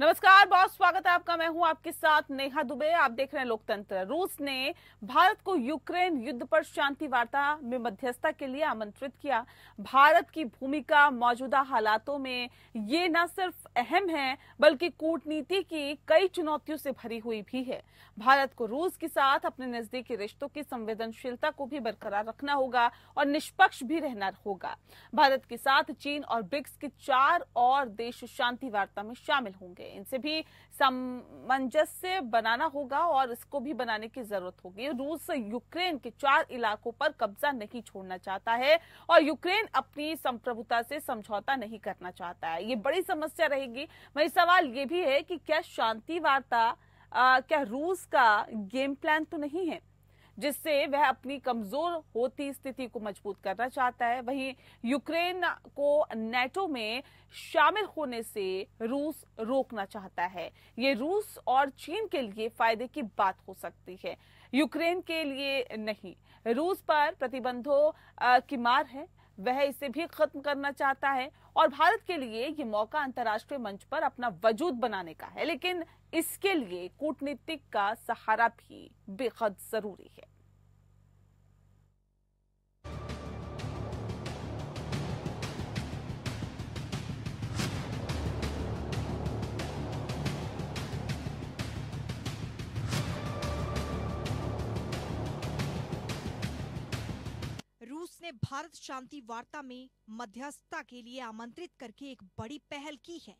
नमस्कार, बहुत स्वागत है आपका। मैं हूँ आपके साथ नेहा दुबे। आप देख रहे हैं लोकतंत्र। रूस ने भारत को यूक्रेन युद्ध पर शांति वार्ता में मध्यस्थता के लिए आमंत्रित किया। भारत की भूमिका मौजूदा हालातों में ये न सिर्फ़ अहम है, बल्कि कूटनीति की कई चुनौतियों से भरी हुई भी है। भारत को रूस के साथ अपने नजदीकी रिश्तों की संवेदनशीलता को भी बरकरार रखना होगा और निष्पक्ष भी रहना होगा। भारत के साथ चीन और ब्रिक्स के चार और देश शांति वार्ता में शामिल होंगे। इनसे भी सामंजस्य बनाना होगा और इसको भी बनाने की ज़रूरत होगी। रूस यूक्रेन के चार इलाकों पर कब्जा नहीं छोड़ना चाहता है और यूक्रेन अपनी संप्रभुता से समझौता नहीं करना चाहता है। ये बड़ी समस्या रहेगी वही सवाल ये भी है कि क्या शांति वार्ता क्या रूस का गेम प्लान तो नहीं है, जिससे वह अपनी कमज़ोर होती स्थिति को मज़बूत करना चाहता है? वहीं यूक्रेन को नेटो में शामिल होने से रूस रोकना चाहता है। ये रूस और चीन के लिए फ़ायदे की बात हो सकती है। यूक्रेन के लिए नहीं। रूस पर प्रतिबंधों की मार है। वह इसे भी खत्म करना चाहता है और भारत के लिए ये मौका अंतर्राष्ट्रीय मंच पर अपना वजूद बनाने का है। लेकिन इसके लिए कूटनीतिक का सहारा भी बेहद ज़रूरी है। भारत शांति वार्ता में मध्यस्थता के लिए आमंत्रित करके एक बड़ी पहल की है।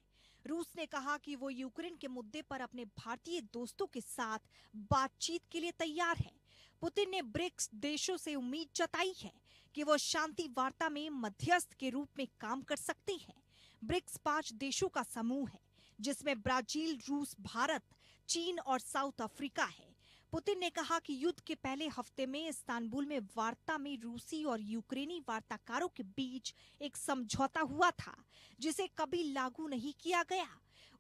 रूस ने कहा कि वो यूक्रेन के मुद्दे पर अपने भारतीय दोस्तों के साथ बातचीत के लिए तैयार है। पुतिन ने ब्रिक्स देशों से उम्मीद जताई है कि वो शांति वार्ता में मध्यस्थ के रूप में काम कर सकते हैं। ब्रिक्स पाँच देशों का समूह है, जिसमें ब्राज़ील, रूस, भारत, चीन और साउथ अफ्रीका है। पुतिन ने कहा कि युद्ध के पहले हफ़्ते में इस्तानबुल में वार्ता में रूसी और यूक्रेनी वार्ताकारों के बीच एक समझौता हुआ था, जिसे कभी लागू नहीं किया गया।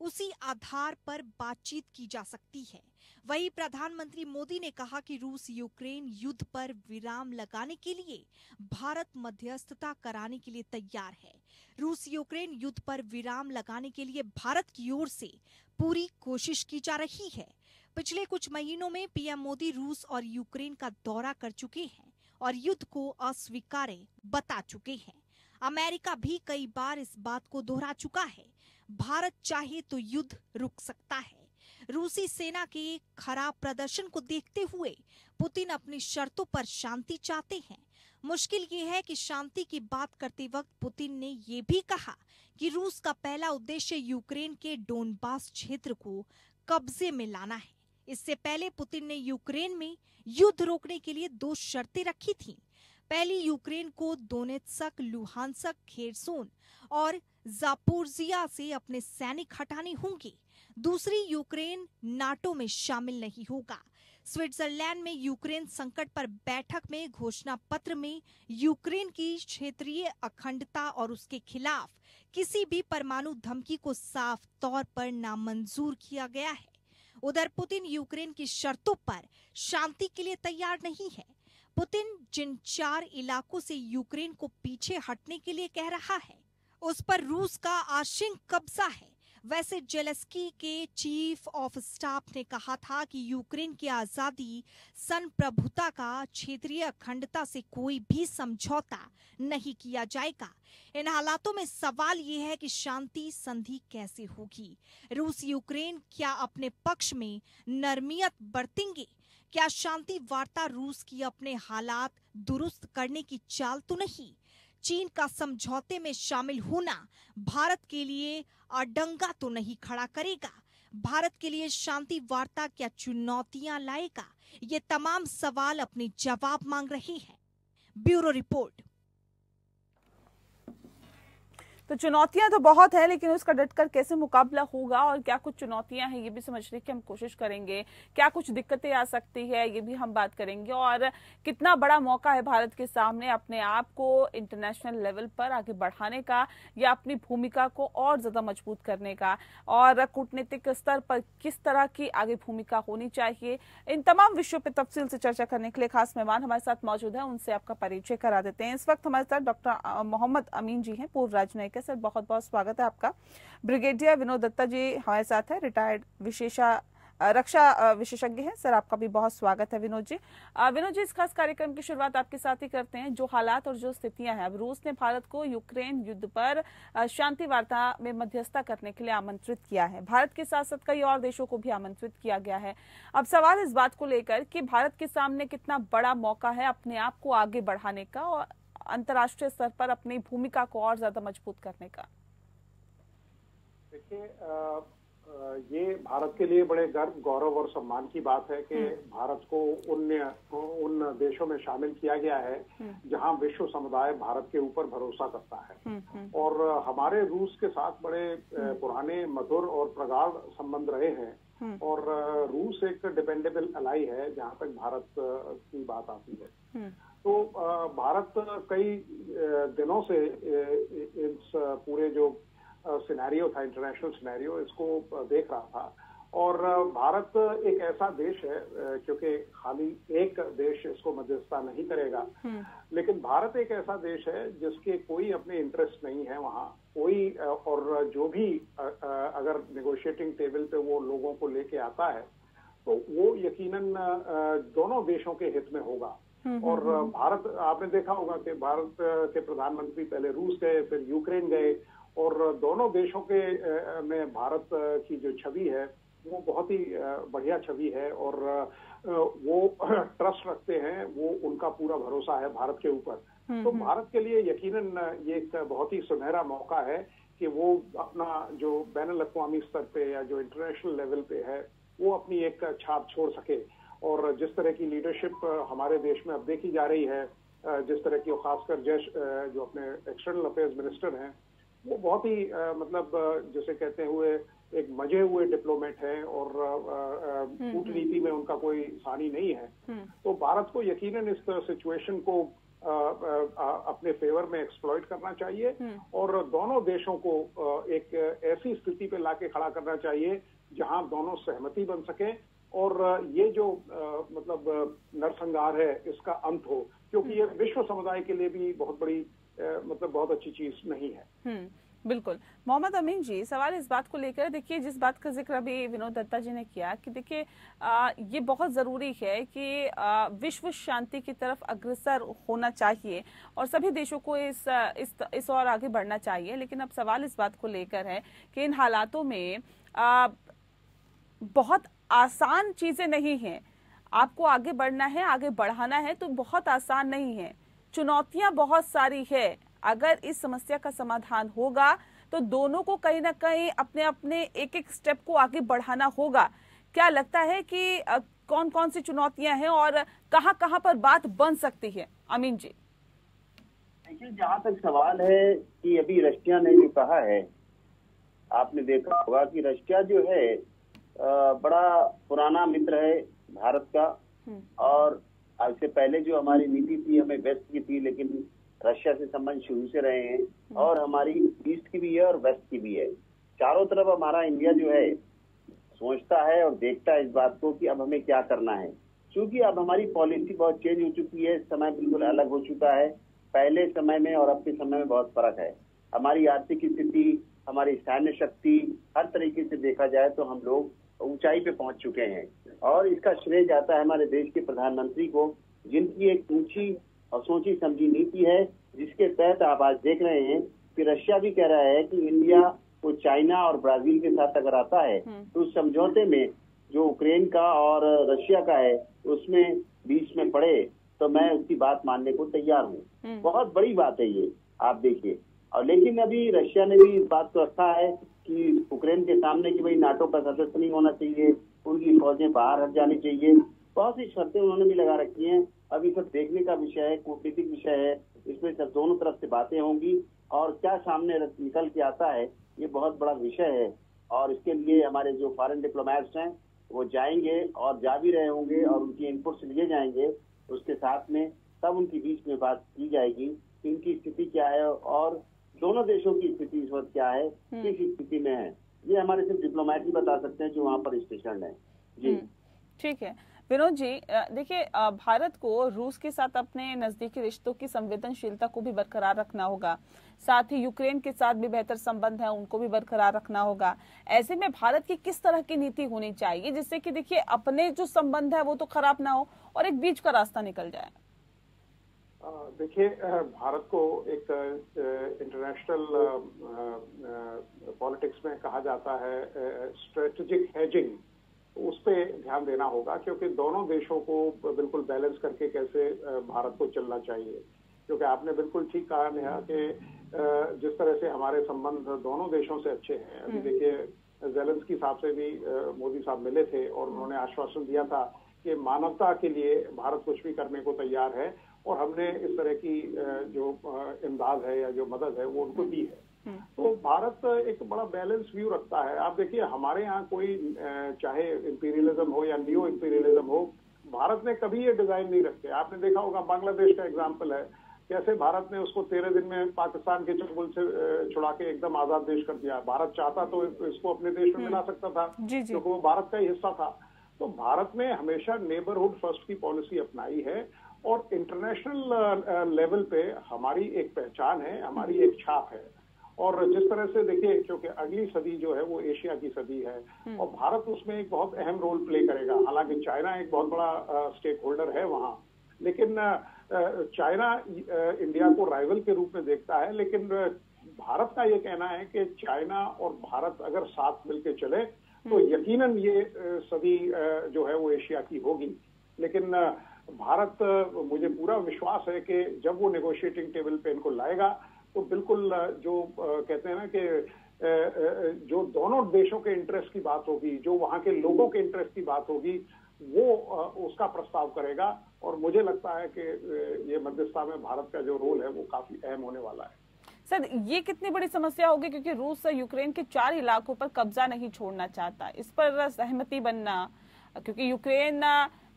उसी आधार पर बातचीत की जा सकती है। वही प्रधानमंत्री मोदी ने कहा कि रूस यूक्रेन युद्ध पर विराम लगाने के लिए भारत मध्यस्थता कराने के लिए तैयार है। रूस यूक्रेन युद्ध पर विराम लगाने के लिए भारत की ओर से पूरी कोशिश की जा रही है। पिछले कुछ महीनों में पीएम मोदी रूस और यूक्रेन का दौरा कर चुके हैं और युद्ध को अस्वीकार्य बता चुके हैं। अमेरिका भी कई बार इस बात को दोहरा चुका है। भारत चाहे तो युद्ध रुक सकता है। रूसी सेना के खराब प्रदर्शन को देखते हुए पुतिन अपनी शर्तों पर शांति चाहते हैं। मुश्किल ये है कि शांति की बात करते वक्त पुतिन ने ये भी कहा कि रूस का पहला उद्देश्य यूक्रेन के डोनबास क्षेत्र को कब्जे में लाना है। इससे पहले पुतिन ने यूक्रेन में युद्ध रोकने के लिए दो शर्तें रखी थीं। पहली, यूक्रेन को दोनेत्सक, लुहानसक, खेरसोन और जापोरजिया से अपने सैनिक हटाने होंगे। दूसरी, यूक्रेन नाटो में शामिल नहीं होगा। स्विट्जरलैंड में यूक्रेन संकट पर बैठक में घोषणा पत्र में यूक्रेन की क्षेत्रीय अखंडता और उसके खिलाफ किसी भी परमाणु धमकी को साफ़ तौर पर नामंजूर किया गया है। उधर पुतिन यूक्रेन की शर्तों पर शांति के लिए तैयार नहीं है। पुतिन जिन चार इलाकों से यूक्रेन को पीछे हटने के लिए कह रहा है, उस पर रूस का आशिंग कब्जा है। वैसे जेलेस्की के चीफ ऑफ़ स्टाफ ने कहा था कि यूक्रेन की आज़ादी संप्रभुता का क्षेत्रीय अखंडता से कोई भी समझौता नहीं किया जाएगा। इन हालातों में सवाल ये है कि शांति संधि कैसे होगी? रूस यूक्रेन क्या अपने पक्ष में नरमियत बरतेंगे? क्या शांति वार्ता रूस की अपने हालात दुरुस्त करने की चाल तो नहीं? चीन का समझौते में शामिल होना भारत के लिए अडंगा तो नहीं खड़ा करेगा। भारत के लिए शांति वार्ता क्या चुनौतियाँ लाएगा? ये तमाम सवाल अपने जवाब मांग रहे हैं। Bureau report. तो चुनौतियाँ तो बहुत है, लेकिन उसका डटकर कैसे मुकाबला होगा और क्या कुछ चुनौतियाँ हैं, ये भी समझने की हम कोशिश करेंगे। क्या कुछ दिक्कतें आ सकती है, ये भी हम बात करेंगे। और कितना बड़ा मौका है भारत के सामने अपने आप को इंटरनेशनल लेवल पर आगे बढ़ाने का या अपनी भूमिका को और ज़्यादा मज़बूत करने का? और कूटनीतिक स्तर पर किस तरह की आगे भूमिका होनी चाहिए? इन तमाम विषयों पर तफसील से चर्चा करने के लिए खास मेहमान हमारे साथ मौजूद है, उनसे आपका परिचय करा देते हैं। इस वक्त हमारे साथ डॉक्टर मोहम्मद अमीन जी हैं, पूर्व राजनयिक है सर बहुत बहुत स्वागत है आपका। ब्रिगेडियर विनोद दत्ता जी हमारे साथ है, रिटायर्ड विशेषा रक्षा विशेषज्ञ हैं। सर, आपका भी बहुत स्वागत है विनोद जी। विनोद जी, इस खास कार्यक्रम की शुरुआत आपके साथ ही करते हैं। जो हालात और जो स्थितियाँ हैं, अब रूस ने भारत को यूक्रेन युद्ध पर शांति वार्ता में मध्यस्थता करने के लिए आमंत्रित किया है। भारत के साथ साथ कई और देशों को भी आमंत्रित किया गया है। अब सवाल इस बात को लेकर कि भारत के सामने कितना बड़ा मौका है अपने आप को आगे बढ़ाने का और अंतर्राष्ट्रीय स्तर पर अपनी भूमिका को और ज़्यादा मज़बूत करने का। देखिए ये भारत के लिए बड़े गर्व गौरव और सम्मान की बात है कि हम्म। भारत को उन उन देशों में शामिल किया गया है हम्म। जहाँ विश्व समुदाय भारत के ऊपर भरोसा करता है। हम्म, और हमारे रूस के साथ बड़े पुराने मधुर और प्रगाढ़ संबंध रहे हैं। और रूस एक डिपेंडेबल अलाई है जहाँ तक भारत की बात आती है। तो भारत कई दिनों से इस पूरे जो सिनेरियो था इंटरनेशनल सिनेरियो इसको देख रहा था। और भारत एक ऐसा देश है क्योंकि खाली एक देश इसको मध्यस्थता नहीं करेगा। हम्म। लेकिन भारत एक ऐसा देश है जिसके कोई अपने इंटरेस्ट नहीं है वहाँ। कोई और जो भी अगर नेगोशिएटिंग टेबल पे वो लोगों को लेके आता है तो वो यकीनन दोनों देशों के हित में होगा। और हम्म, भारत आपने देखा होगा कि भारत के प्रधानमंत्री पहले रूस गए फिर यूक्रेन गए और दोनों देशों के में भारत की जो छवि है वो बहुत ही बढ़िया छवि है और वो ट्रस्ट रखते हैं वो उनका पूरा भरोसा है भारत के ऊपर। हम्म, तो हम्म। भारत के लिए यकीनन ये एक बहुत ही सुनहरा मौका है कि वो अपना जो बैन अवी स्तर पे या जो इंटरनेशनल लेवल पे है वो अपनी एक छाप छोड़ सके। और जिस तरह की लीडरशिप हमारे देश में अब देखी जा रही है जिस तरह की खासकर जैश जो अपने एक्सटर्नल अफेयर्स मिनिस्टर हैं वो बहुत ही मतलब जैसे कहते हुए एक मज़े हुए डिप्लोमेट है और हम्म, कूटनीति हम्म। में उनका कोई सानी नहीं है हम्म। तो भारत को यकीनन इस सिचुएशन को आ, आ, अपने फेवर में एक्सप्लॉइट करना चाहिए और दोनों देशों को एक ऐसी स्थिति पे लाके खड़ा करना चाहिए जहाँ दोनों सहमति बन सके और ये जो आ, मतलब नरसंहार है इसका अंत हो क्योंकि ये विश्व समुदाय के लिए भी बहुत बड़ी आ, मतलब बहुत अच्छी चीज़ नहीं है। हम्म, बिल्कुल। मोहम्मद अमीन जी सवाल इस बात को लेकर देखिए जिस बात का ज़िक्र अभी विनोद दत्ता जी ने किया कि देखिए ये बहुत ज़रूरी है कि आ, विश्व शांति की तरफ़ अग्रसर होना चाहिए और सभी देशों को इस इस, इस और आगे बढ़ना चाहिए। लेकिन अब सवाल इस बात को लेकर है कि इन हालातों में आ, बहुत आसान चीज़ें नहीं हैं। आपको आगे बढ़ना है, आगे बढ़ाना है तो बहुत आसान नहीं है। चुनौतियाँ बहुत सारी है। अगर इस समस्या का समाधान होगा तो दोनों को कहीं ना कहीं अपने अपने एक एक स्टेप को आगे बढ़ाना होगा। क्या लगता है कि कौन कौन सी चुनौतियाँ हैं और कहाँ कहाँ पर बात बन सकती है? अमीन जी। देखिए, जहाँ तक सवाल है कि अभी रशिया ने जो कहा है, आपने देखा होगा कि रशिया जो है बड़ा पुराना मित्र है भारत का। हम्म। और इससे पहले जो हमारी नीति थी हमें वेस्ट की थी लेकिन रशिया से संबंध शुरू से रहे हैं। और हमारी ईस्ट की भी है और वेस्ट की भी है। चारों तरफ़ हमारा इंडिया जो है सोचता है और देखता है इस बात को कि अब हमें क्या करना है। क्योंकि अब हमारी पॉलिसी बहुत चेंज हो चुकी है समय बिल्कुल अलग हो चुका है। पहले समय में और अब के समय में बहुत फ़र्क है। हमारी आर्थिक स्थिति हमारी सैन्य शक्ति हर तरीके से देखा जाए तो हम लोग ऊंचाई पे पहुँच चुके हैं और इसका श्रेय जाता है हमारे देश के प्रधानमंत्री को जिनकी एक ऊँची और सोची समझी नीति है जिसके तहत आप आज देख रहे हैं कि रशिया भी कह रहा है कि इंडिया को चाइना और ब्राज़ील के साथ अगर आता है हम्म। तो उस समझौते में जो यूक्रेन का और रशिया का है उसमें बीच में पड़े तो मैं उसकी बात मानने को तैयार हूँ हम्म। बहुत बड़ी बात है ये आप देखिए और लेकिन अभी रशिया ने भी इस बात को रखा है कि यूक्रेन के सामने की भाई नाटो का सदस्य नहीं होना चाहिए, उनकी फौजें बाहर हट जानी चाहिए। बहुत सी शर्तें उन्होंने भी लगा रखी हैं। अभी सब देखने का विषय है, कूटनीतिक विषय है, इसमें सब दोनों तरफ़ से बातें होंगी और क्या सामने निकल के आता है, ये बहुत बड़ा विषय है। और इसके लिए हमारे जो फॉरेन डिप्लोमैट्स हैं, वो जाएँगे और जा भी रहे होंगे और उनकी इनपुट्स लिए जाएँगे, उसके साथ में तब उनके बीच में बात की जाएगी, इनकी स्थिति क्या है और दोनों देशों की स्थिति इस वक्त क्या है हम्म। किस स्थिति में है ये हमारे सिर्फ़ डिप्लोमेट ही बता सकते हैं जो वहाँ पर स्टेशन है। जी। हम्म। ठीक है। विनोद जी देखिए भारत को रूस के साथ अपने नजदीकी रिश्तों की संवेदनशीलता को भी बरकरार रखना होगा। साथ ही यूक्रेन के साथ भी बेहतर संबंध है उनको भी बरकरार रखना होगा। ऐसे में भारत की किस तरह की नीति होनी चाहिए जिससे कि देखिए अपने जो संबंध है वो तो खराब ना हो और एक बीच का रास्ता निकल जाए? देखिए भारत को एक इंटरनेशनल पॉलिटिक्स में कहा जाता है स्ट्रेटेजिक हेजिंग उस पर ध्यान देना होगा क्योंकि दोनों देशों को बिल्कुल बैलेंस करके कैसे भारत को चलना चाहिए। क्योंकि आपने बिल्कुल ठीक कहा नेहा कि जिस तरह से हमारे संबंध दोनों देशों से अच्छे हैं। अभी हम्म। देखिए जेलेंस्की साहब से भी मोदी साहब मिले थे और उन्होंने आश्वासन दिया था कि मानवता के लिए भारत कुछ भी करने को तैयार है। और हमने इस तरह की जो इमदाद है या जो मदद है वो उनको दी है। हम्म। तो भारत एक बड़ा बैलेंस व्यू रखता है। आप देखिए हमारे यहाँ कोई चाहे इंपीरियलिज्म हो या न्यू इंपीरियलिज्म हो भारत ने कभी ये डिज़ाइन नहीं रखे। आपने देखा होगा बांग्लादेश का एग्ज़ाम्पल है। कैसे भारत ने उसको तेरह दिन में पाकिस्तान के चंगुल से छुड़ा के एकदम आज़ाद देश कर दिया। भारत चाहता तो इसको अपने देश में मिला हम्म। सकता था क्योंकि वो भारत का ही हिस्सा था। तो भारत ने हमेशा नेबरहुड फ़र्स्ट की पॉलिसी अपनाई है। और इंटरनेशनल लेवल पे हमारी एक पहचान है हमारी एक छाप है। और जिस तरह से देखिए क्योंकि अगली सदी जो है वो एशिया की सदी है हम्म। और भारत उसमें एक बहुत अहम रोल प्ले करेगा। हालाँकि चाइना एक बहुत बड़ा स्टेक होल्डर है वहाँ। लेकिन चाइना इंडिया को राइवल के रूप में देखता है लेकिन भारत का ये कहना है कि चाइना और भारत अगर साथ मिलकर चले तो हम्म। यकीनन ये सदी जो है वो एशिया की होगी। लेकिन भारत, मुझे पूरा विश्वास है कि जब वो नेगोशिएटिंग टेबल पे इनको लाएगा तो बिल्कुल, जो, कहते हैं ना कि जो दोनों देशों के इंटरेस्ट की बात होगी, जो वहाँ के लोगों के इंटरेस्ट की बात होगी, वो उसका प्रस्ताव करेगा। और मुझे लगता है कि ये मध्यस्थता में भारत का जो रोल है, वो काफ़ी अहम होने वाला है। सर, ये कितनी बड़ी समस्या होगी? क्योंकि रूस यूक्रेन के चार इलाकों पर कब्जा नहीं छोड़ना चाहता। इस पर सहमति बनना, क्योंकि यूक्रेन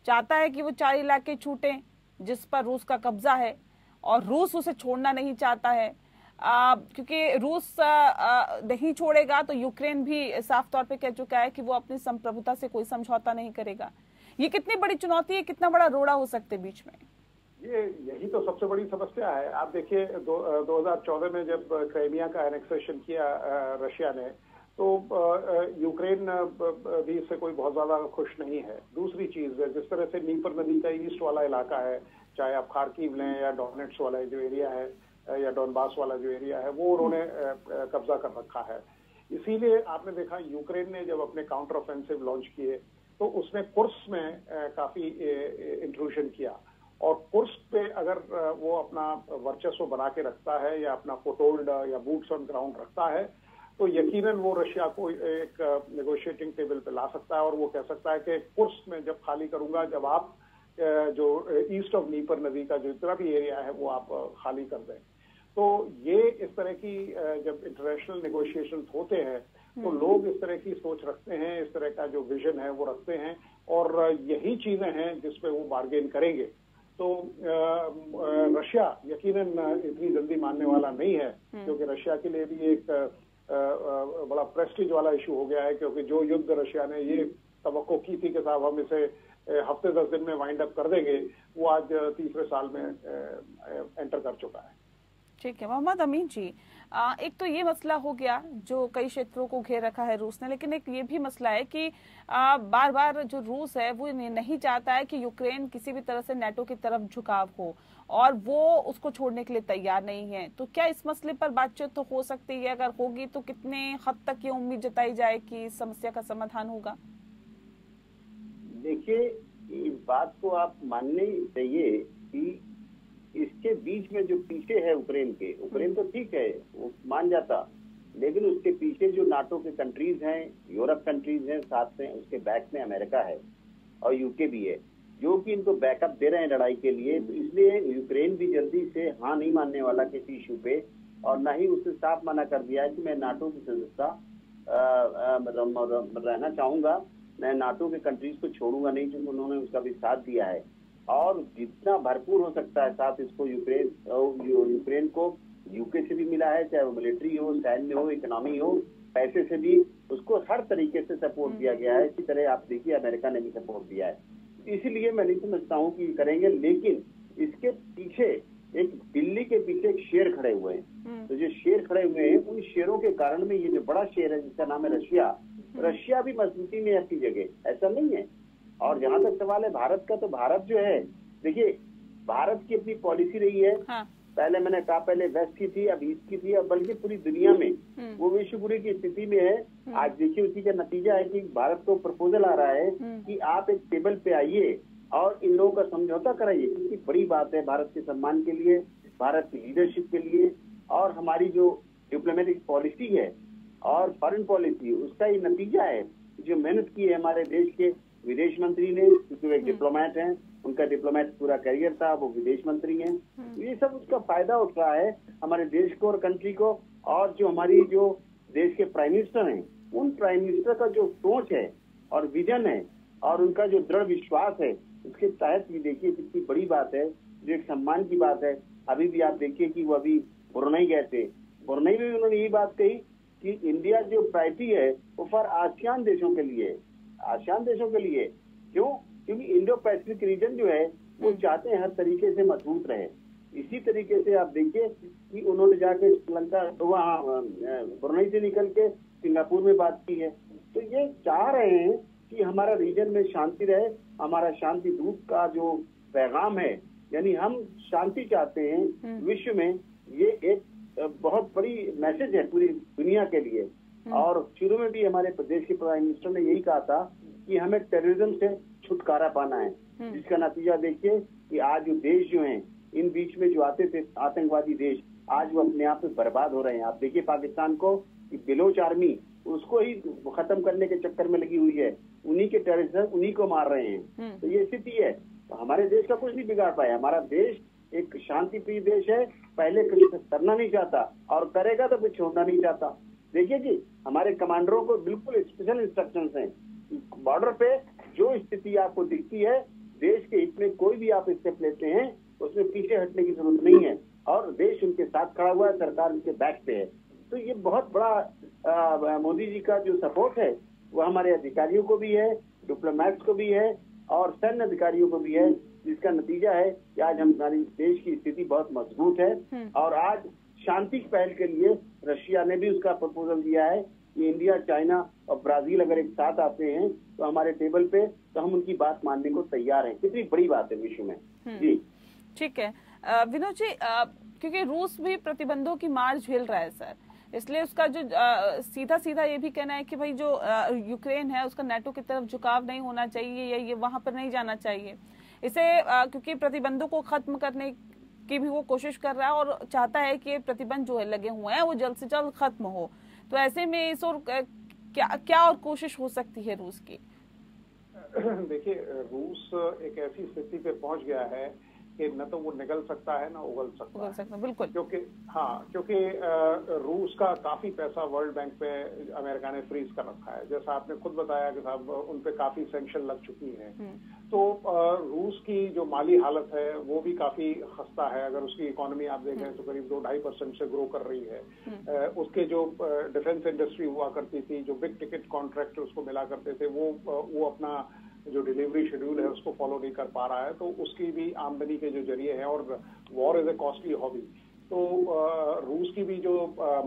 चाहता है कि वो चार इलाके छूटे जिस पर रूस का कब्जा है और रूस उसे छोड़ना नहीं चाहता है। आ, क्योंकि रूस नहीं छोड़ेगा तो यूक्रेन भी साफ़ तौर पे कह चुका है कि वो अपनी संप्रभुता से कोई समझौता नहीं करेगा। ये कितनी बड़ी चुनौती है कितना बड़ा रोड़ा हो सकते बीच में? ये यही तो सबसे बड़ी समस्या है। आप देखिए दो, 2014 में जब क्राइमिया का एनेक्सेशन किया रशिया ने तो यूक्रेन भी इससे कोई बहुत ज़्यादा खुश नहीं है। दूसरी चीज़ जिस तरह से नीपर नदी का ईस्ट वाला इलाका है, चाहे आप खारकीव लें या डोनेट्स वाला जो एरिया है या डॉनबास वाला जो एरिया है, वो उन्होंने कब्जा कर रखा है। इसीलिए आपने देखा, यूक्रेन ने जब अपने काउंटर ऑफेंसिव लॉन्च किए तो उसने कुर्स में काफ़ी इंट्रूशन किया। और कुर्स पे अगर वो अपना वर्चस्व बना के रखता है या अपना फोटोल्ड या बूट्स ऑन ग्राउंड रखता है तो यकीनन वो रशिया को एक नेगोशिएटिंग टेबल पे ला सकता है और वो कह सकता है कि कुर्स में जब खाली करूँगा जब आप जो ईस्ट ऑफ़ नीपर नदी का जो जितना भी एरिया है वो आप खाली कर दें तो ये इस तरह की जब इंटरनेशनल नेगोशिएशन होते हैं तो हम्म। लोग इस तरह की सोच रखते हैं इस तरह का जो विजन है वो रखते हैं और यही चीज़ें हैं जिसपे वो बार्गेन करेंगे तो रशिया यकीनन इतनी जल्दी मानने वाला नहीं है हम्म। क्योंकि रशिया के लिए भी एक बड़ा प्रेस्टीज वाला इशू हो गया है, क्योंकि जो युद्ध रशिया ने ये तो की थी कि साहब हम इसे हफ़्ते दस दिन में वाइंड अप कर देंगे, वो आज तीसरे साल में एंटर कर चुका है। ठीक है, मोहम्मद अमीन जी आ, एक तो ये मसला हो गया जो कई क्षेत्रों को घेर रखा है रूस ने लेकिन एक ये भी मसला है कि आ, बार बार जो रूस है वो नहीं चाहता है कि यूक्रेन किसी भी तरह से नेटो की तरफ़ झुकाव हो और वो उसको छोड़ने के लिए तैयार नहीं है। तो क्या इस मसले पर बातचीत तो हो सकती है? अगर होगी तो कितने हद तक ये उम्मीद जताई जाए कि समस्या का समाधान होगा? देखिए इस बात को आप मानने चाहिए कि बीच में जो पीछे है यूक्रेन के यूक्रेन तो ठीक है, वो मान जाता, लेकिन उसके पीछे जो नाटो के कंट्रीज़ हैं यूरोप कंट्रीज़ हैं, साथ में उसके बैक में अमेरिका है और यूके भी है, जो कि इनको बैकअप दे रहे हैं लड़ाई के लिए तो इसलिए यूक्रेन भी जल्दी से हाँ नहीं मानने वाला किसी इशू पे और न ही उसने साफ़ मना कर दिया है कि मैं नाटो की सदस्यता मतलब रहना चाहूँगा, मैं नाटो के कंट्रीज़ को छोड़ूँगा नहीं क्योंकि उन्होंने उसका भी साथ दिया है। और जितना भरपूर हो सकता है साथ इसको यूक्रेन यूक्रेन को यूके से भी मिला है चाहे वो मिलिट्री हो सैन्य हो इकोनॉमी हो पैसे से भी उसको हर तरीके से सपोर्ट हम्म। दिया गया है। इसी तरह आप देखिए अमेरिका ने भी सपोर्ट दिया है। इसीलिए मैं नहीं समझता हूँ कि करेंगे लेकिन इसके पीछे एक दिल्ली के पीछे एक शेर खड़े हुए हैं। तो जो शेर खड़े हुए हैं उन शेरों के कारण में ये जो बड़ा शेर है जिसका नाम है रशिया रशिया भी मजबूती में अपनी जगह। ऐसा नहीं है। और जहाँ तक सवाल है भारत का तो भारत जो है देखिए भारत की अपनी पॉलिसी रही है। हाँ। पहले मैंने कहा पहले वेस्ट की थी अब ईस्ट की थी अब बल्कि पूरी दुनिया में हम्म। वो विश्वगुरु की स्थिति में है। आज देखिए उसी का नतीजा है कि भारत को प्रपोजल आ रहा है हम्म। कि आप एक टेबल पे आइए और इन लोगों का समझौता कराइए कितनी बड़ी बात है भारत के सम्मान के लिए भारत की लीडरशिप के लिए और हमारी जो डिप्लोमेटिक पॉलिसी है और फॉरेन पॉलिसी उसका ये नतीजा है। जो मेहनत की है हमारे देश के विदेश मंत्री ने क्योंकि वो एक डिप्लोमेट हैं उनका डिप्लोमेट पूरा करियर था वो विदेश मंत्री हैं। ये सब उसका फ़ायदा उठ रहा है हमारे देश को और कंट्री को और जो हमारी जो देश के प्राइम मिनिस्टर हैं उन प्राइम मिनिस्टर का जो सोच है और विजन है और उनका जो दृढ़ विश्वास है उसके तहत भी देखिए कितनी बड़ी बात है जो एक सम्मान की बात है। अभी भी आप देखिए कि वो अभी बुरनई गए थे। बुरनई में भी उन्होंने यही बात कही कि इंडिया जो प्रायोरिटी है वो फॉर आसियान देशों के लिए है। आसियान देशों के लिए। क्यों? क्योंकि इंडो पैसिफिक रीजन जो है वो चाहते हैं हर तरीके से मज़बूत रहे। इसी तरीके से आप देखिए कि उन्होंने जाके श्रीलंका तो वहाँ बुरनई से निकल के सिंगापुर में बात की है। तो ये चाह रहे हैं कि हमारा रीजन में शांति रहे हमारा शांति दूत का जो पैगाम है यानी हम शांति चाहते हैं विश्व में ये एक बहुत बड़ी मैसेज है पूरी दुनिया के लिए। और शुरू में भी हमारे प्रदेश के प्राइम मिनिस्टर ने यही कहा था कि हमें टेररिज्म से छुटकारा पाना है। जिसका नतीजा देखिए कि आज जो देश जो हैं इन बीच में जो आते थे आतंकवादी देश आज वो अपने आप में बर्बाद हो रहे हैं। आप देखिए पाकिस्तान को कि बिलोच आर्मी उसको ही खत्म करने के चक्कर में लगी हुई है। उन्हीं के टेररिस्ट उन्हीं को मार रहे हैं। तो ये स्थिति है। तो हमारे देश का कुछ नहीं बिगाड़ पाया। हमारा देश एक शांति प्रिय देश है। पहले कुछ करना नहीं चाहता और करेगा तो कुछ छोड़ना नहीं चाहता। देखिए जी हमारे कमांडरों को बिल्कुल स्पेशल इंस्ट्रक्शन हैं। बॉर्डर पे जो स्थिति आपको दिखती है देश के हित में कोई भी आप स्टेप लेते हैं उसमें पीछे हटने की ज़रूरत नहीं है। और देश उनके साथ खड़ा हुआ है सरकार उनके बैक पे है। तो ये बहुत बड़ा मोदी जी का जो सपोर्ट है वो हमारे अधिकारियों को भी है डिप्लोमैट्स को भी है और सैन्य अधिकारियों को भी है जिसका नतीजा है कि आज हमारी देश की स्थिति बहुत मज़बूत है। और आज शांति की पहल के लिए रशिया ने भी उसका प्रपोजल दिया है कि इंडिया चाइना और ब्राज़ील अगर एक साथ आते हैं तो हमारे टेबल पे तो हम उनकी बात मानने को तैयार हैं। कितनी बड़ी बात है विश्व में। जी। ठीक है। विनोद जी क्योंकि रूस भी प्रतिबंधों की मार झेल रहा है सर। इसलिए उसका जो अ, सीधा सीधा ये भी कहना है कि भाई जो अ, यूक्रेन है उसका नेटो की तरफ़ झुकाव नहीं होना चाहिए या ये वहाँ पर नहीं जाना चाहिए। इसे अ, क्योंकि प्रतिबंधों को खत्म करने की भी वो कोशिश कर रहा है और चाहता है कि प्रतिबंध जो है लगे हुए हैं, वो जल्द से जल्द खत्म हो। तो ऐसे में इस और क्या क्या और कोशिश हो सकती है रूस की? देखिए, रूस एक ऐसी स्थिति पे पहुँच गया है कि न तो वो निकल सकता है ना उगल सकता बोल है। बिल्कुल। क्योंकि हाँ क्योंकि रूस का काफ़ी पैसा वर्ल्ड बैंक पे अमेरिका ने फ्रीज कर रखा है। जैसा आपने खुद बताया कि साहब उन पे काफ़ी सैंक्शन लग चुकी हैं। तो रूस की जो माली हालत है वो भी काफ़ी खस्ता है। अगर उसकी इकोनॉमी आप देखें तो करीब दो ढाई परसेंट से ग्रो कर रही है। उसके जो डिफेंस इंडस्ट्री हुआ करती थी जो बिग टिकट कॉन्ट्रैक्ट उसको मिला करते थे वो वो अपना जो डिलीवरी शेड्यूल है, उसको फॉलो नहीं कर पा रहा है तो उसकी भी आमदनी के जो ज़रिए हैं, और war is a costly hobby तो रूस की भी जो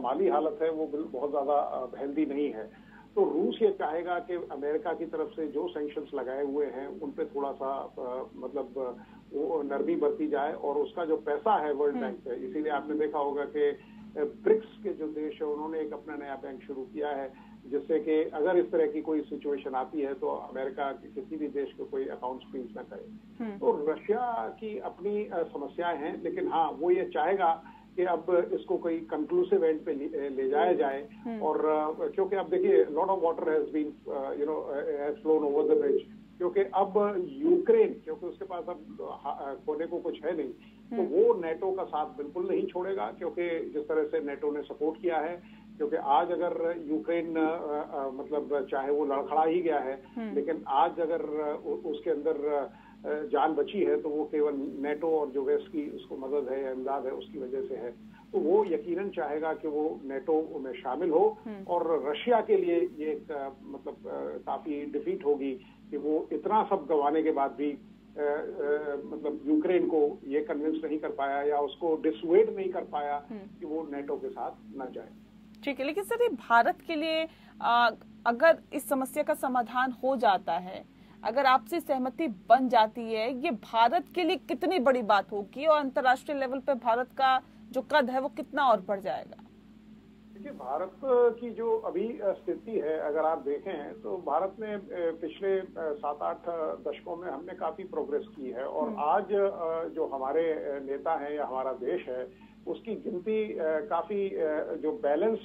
माली हालत है, वो बहुत ज़्यादा हेल्दी नहीं है। तो रूस ये चाहेगा कि अमेरिका की तरफ़ से जो सैंक्शंस लगाए हुए हैं, उन पर थोड़ा सा मतलब वो नरमी बरती जाए, और उसका जो पैसा है वर्ल्ड बैंक पे, इसीलिए आपने देखा होगा कि ब्रिक्स के जो देश है, उन्होंने एक अपना नया बैंक शुरू किया है। जिससे कि अगर इस तरह की कोई सिचुएशन आती है तो अमेरिका के किसी भी देश को कोई अकाउंट फ्रीज न करे। तो रशिया की अपनी समस्याएँ हैं लेकिन हाँ वो ये चाहेगा कि अब इसको कोई कंक्लूसिव एंड पे ले जाया जाए। और क्योंकि अब देखिए lot of water has been you know has flown over the bridge क्योंकि अब यूक्रेन क्योंकि उसके पास अब खोने को कुछ है नहीं। तो वो नेटो का साथ बिल्कुल नहीं छोड़ेगा क्योंकि जिस तरह से नेटो ने सपोर्ट किया है क्योंकि आज अगर यूक्रेन मतलब चाहे वो लड़खड़ा ही गया है लेकिन आज अगर उसके अंदर जान बची है तो वो केवल नेटो और जो वेस्ट की उसको मदद है या इमदाद है उसकी वजह से है। तो वो यकीनन चाहेगा कि वो नेटो में शामिल हो और रशिया के लिए ये एक मतलब काफ़ी डिफीट होगी कि वो इतना सब गंवाने के बाद भी मतलब यूक्रेन को ये कन्विंस नहीं कर पाया या उसको डिसवेड नहीं कर पाया कि वो नेटो के साथ न जाए। ठीक है लेकिन सर ये भारत के लिए आ, अगर इस समस्या का समाधान हो जाता है अगर आपसी सहमति बन जाती है ये भारत के लिए कितनी बड़ी बात होगी और अंतर्राष्ट्रीय लेवल पे भारत का जो कद है वो कितना और बढ़ जाएगा? देखिए भारत की जो अभी स्थिति है अगर आप देखें तो भारत में पिछले सात आठ दशकों में हमने काफ़ी प्रोग्रेस की है और आज जो हमारे नेता हैं या हमारा देश है उसकी गिनती काफ़ी जो बैलेंस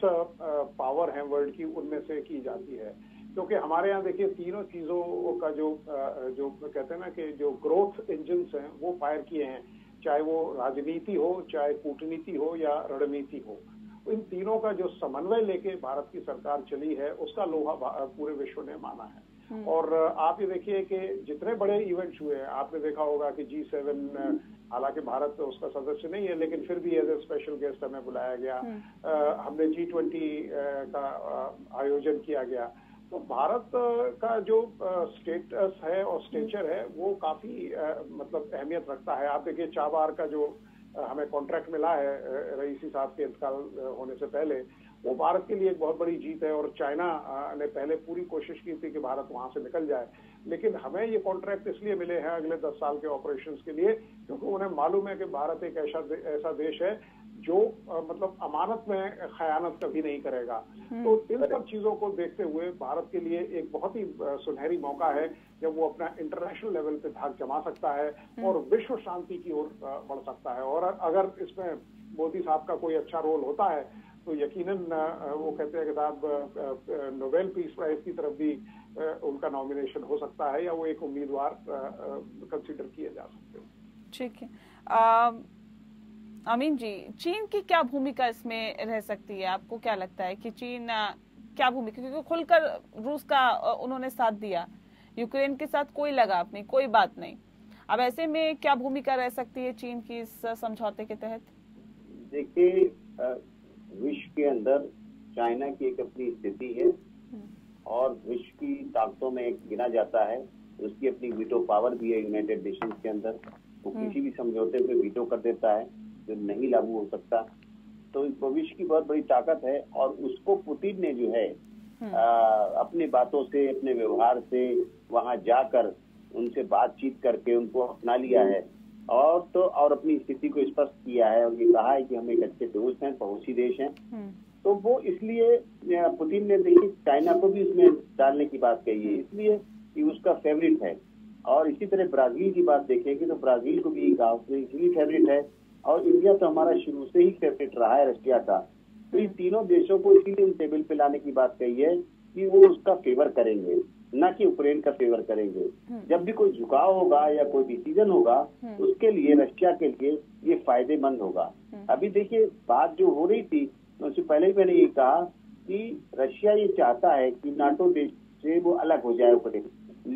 पावर है वर्ल्ड की उनमें से की जाती है। क्योंकि हमारे यहाँ देखिए तीनों चीज़ों का जो जो कहते हैं ना कि जो ग्रोथ इंजन हैं वो फायर किए हैं। चाहे वो राजनीति हो चाहे कूटनीति हो या रणनीति हो। इन तीनों का जो समन्वय लेके भारत की सरकार चली है उसका लोहा पूरे विश्व ने माना है। और आप ये देखिए कि जितने बड़े इवेंट्स हुए हैं आपने देखा होगा कि जी सेवन हालाँकि भारत तो उसका सदस्य नहीं है लेकिन फिर भी एज ए स्पेशल गेस्ट हमें बुलाया गया। अ, हमने जी ट्वेंटी का आयोजन किया गया। तो भारत का जो स्टेटस है और स्टेचर है वो काफ़ी मतलब अहमियत रखता है। आप देखिए चाबार का जो हमें कॉन्ट्रैक्ट मिला है रईसी साहब के इंतकाल होने से पहले वो भारत के लिए एक बहुत बड़ी जीत है और चाइना ने पहले पूरी कोशिश की थी कि भारत वहाँ से निकल जाए। लेकिन हमें ये कॉन्ट्रैक्ट इसलिए मिले हैं अगले दस साल के ऑपरेशन के लिए क्योंकि उन्हें मालूम है कि भारत एक ऐसा दे, ऐसा देश है जो अ, मतलब अमानत में खयानत कभी नहीं करेगा। तो इन सब चीज़ों को देखते हुए भारत के लिए एक बहुत ही सुनहरी मौका है जब वो अपना इंटरनेशनल लेवल पे धाक जमा सकता है और विश्व शांति की ओर बढ़ सकता है। और अगर इसमें मोदी साहब का कोई अच्छा रोल होता है तो यकीनन वो कहते हैं कि साहब नोबेल पीस प्राइज की तरफ़ भी उनका नॉमिनेशन हो सकता है या वो एक उम्मीदवार कंसिडर किए जा सकते हैं। ठीक है। अमीन जी चीन की क्या भूमिका इसमें रह सकती है? आपको क्या लगता है कि चीन क्या भूमिका क्योंकि खुलकर रूस का उन्होंने साथ दिया। यूक्रेन के साथ कोई लगाव नहीं कोई बात नहीं। अब ऐसे में क्या भूमिका रह सकती है चीन की इस समझौते के तहत? देखिए विश्व के अंदर चाइना की एक अपनी स्थिति है और विश्व की ताकतों में एक गिना जाता है। उसकी अपनी वीटो पावर भी है यूनाइटेड नेशंस के अंदर। वो किसी भी समझौते पे वीटो कर देता है जो नहीं लागू हो सकता। तो भविष्य की बहुत बड़ी ताकत है और उसको पुतिन ने जो है आ, अपनी बातों से अपने व्यवहार से वहाँ जाकर उनसे बातचीत करके उनको अपना लिया है। और तो और अपनी स्थिति को स्पष्ट किया है और ये कहा है कि हम एक अच्छे दोस्त हैं पड़ोसी देश हैं। तो वो इसलिए पुतिन ने देखिए चाइना को भी उसमें डालने की बात कही है। इसलिए कि उसका फेवरेट है। और इसी तरह ब्राज़ील की बात देखेंगे तो ब्राज़ील को भी गाँव उसने इसलिए फेवरेट है। और इंडिया तो हमारा शुरू से ही फेवरेट रहा है रशिया का। तो इन तीनों देशों को इसीलिए उन टेबल पे लाने की बात कही है कि वो उसका फेवर करेंगे। न कि यूक्रेन का फेवर करेंगे। जब भी कोई झुकाव होगा या कोई डिसीज़न होगा उसके लिए रशिया के लिए ये फ़ायदेमंद होगा। अभी देखिए बात जो हो रही थी तो उससे पहले ही मैंने ये कहा कि रशिया ये चाहता है कि नाटो देश से वो अलग हो जाए यूक्रेन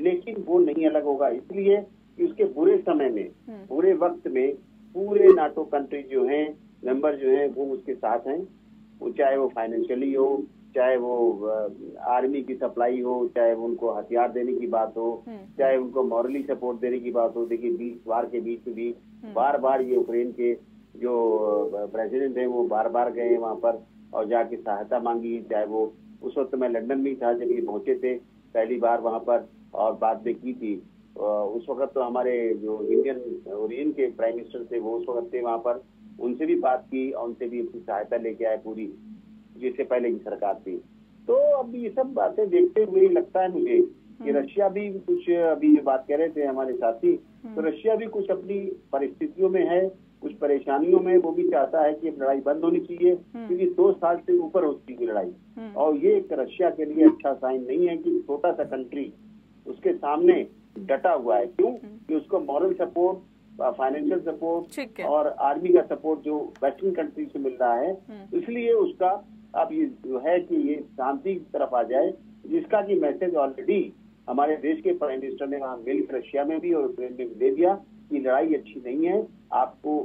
लेकिन वो नहीं अलग होगा। इसलिए कि उसके बुरे समय में बुरे वक्त में पूरे नाटो कंट्री जो हैं मेंबर जो हैं वो उसके साथ हैं। वो चाहे वो फाइनेंशियली हो चाहे वो आर्मी की सप्लाई हो चाहे उनको हथियार देने की बात हो चाहे उनको मॉरली सपोर्ट देने की बात हो देखिए बीस बार के बीच भी बार बार ये यूक्रेन के जो प्रेसिडेंट है वो बार बार गए हैं वहाँ पर और जाके सहायता मांगी चाहे वो उस वक्त मैं लंदन में था जब ये पहुँचे थे पहली बार वहाँ पर और बात भी की थी। उस वक्त तो हमारे जो इंडियन ओरियन के प्राइम मिनिस्टर थे वो उस वक्त थे वहाँ पर उनसे भी बात की और उनसे भी अपनी सहायता लेके आए पूरी। जिससे पहले की सरकार थी। तो अब ये सब बातें देखते हुए लगता है मुझे कि रशिया भी कुछ अभी ये बात कह रहे थे हमारे साथी तो रशिया भी कुछ अपनी परिस्थितियों में है कुछ परेशानियों में वो भी चाहता है कि लड़ाई बंद होनी चाहिए क्योंकि दो साल से ऊपर हो चुकी है लड़ाई और ये एक रशिया के लिए अच्छा साइन नहीं है कि छोटा सा कंट्री उसके सामने डटा हुआ है। क्यों? कि उसको मॉरल सपोर्ट फाइनेंशियल सपोर्ट और आर्मी का सपोर्ट जो वेस्टर्न कंट्री से मिल रहा है इसलिए उसका अब ये जो है कि ये शांति की तरफ़ आ जाए जिसका कि मैसेज ऑलरेडी हमारे देश के प्राइम मिनिस्टर ने वहाँ मिल रशिया में भी और यूक्रेन में भी दे दिया कि लड़ाई अच्छी नहीं है आपको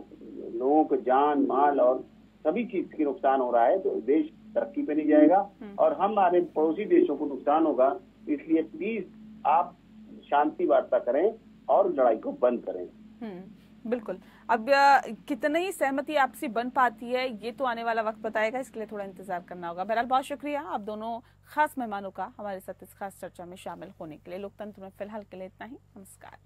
लोगों को जान माल और सभी चीज़ की नुकसान हो रहा है तो देश तरक्की पे नहीं जाएगा और हमारे पड़ोसी देशों को नुकसान होगा इसलिए प्लीज़ आप शांति वार्ता करें और लड़ाई को बंद करें। हम्म, बिल्कुल। अब कितनी सहमति आपसी बन पाती है, ये तो आने वाला वक्त बताएगा, इसके लिए थोड़ा इंतज़ार करना होगा। बहरहाल, बहुत शुक्रिया आप दोनों खास मेहमानों का हमारे साथ इस खास चर्चा में शामिल होने के लिए। लोकतंत्र में फ़िलहाल के लिए इतना ही। नमस्कार।